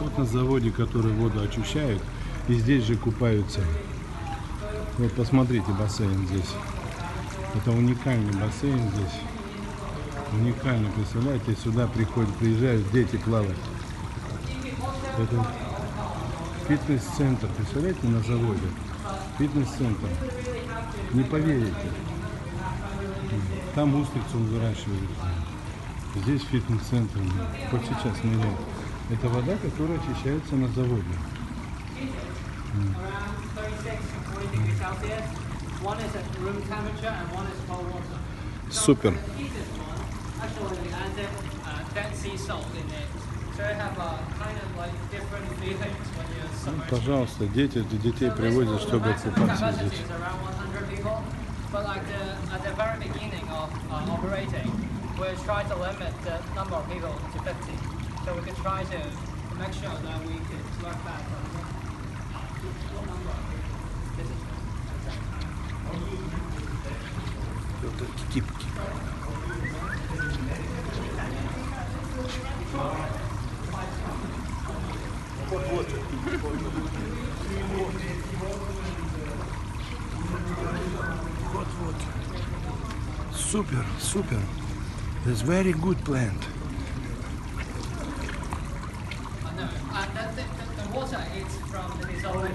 Вот на заводе, который воду очищают, и здесь же купаются. Вот посмотрите бассейн здесь. Это уникальный бассейн здесь. Уникальный, представляете, сюда приходят, приезжают дети плавать. Это фитнес-центр, представляете, на заводе. Фитнес-центр. Не поверите. Там устрицу выращивают. Здесь фитнес-центр. Вот сейчас идем. Это вода, которая очищается на заводе. around 36 to 40 degrees Celsius. One is at room temperature and one is cold water. Супер. Uh, Ну, пожалуйста, дети, детей привозят, чтобы купаться здесь. is around 100 people. But like the, at the very beginning of uh, operating, we try to limit the number of people to 50. So we could try to, to make sure that we could work back on what, what number of visitors. Супер, супер. It's very good plant. that, the water is from the reservoir.